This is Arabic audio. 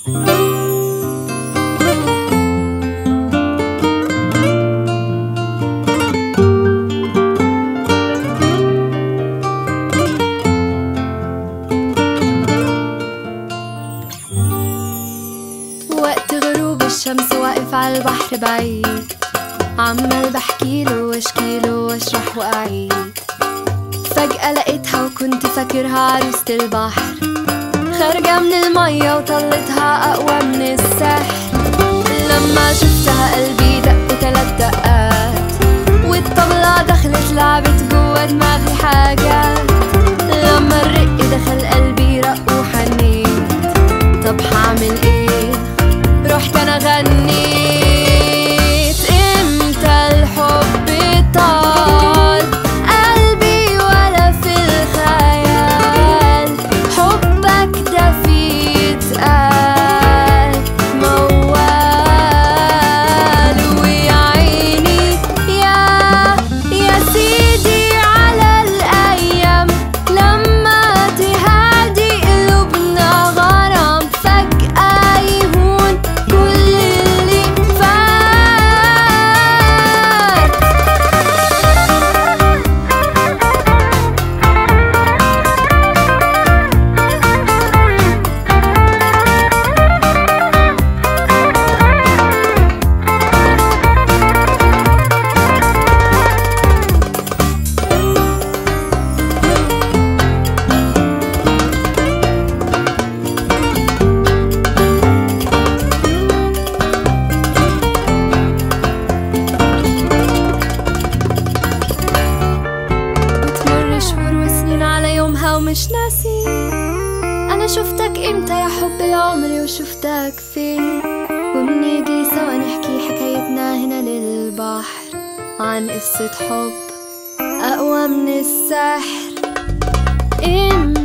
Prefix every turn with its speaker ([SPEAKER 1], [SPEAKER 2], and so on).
[SPEAKER 1] وقت غروب الشمس واقف على البحر بعيد. عمال بحكيله واشكيله واشرح وأعيد. فجأة لقيتها وكنت فاكرها عروسة البحر. خارجة من المية وطلتها أقوى من السحر. لما شفتها قلبي دق ومش ناسي. أنا شفتك إمتى يا حب العمر وشفتك فين؟ وبنيجي سوا نحكي حكايتنا هنا للبحر عن قصة حب أقوى من السحر. طال